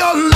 on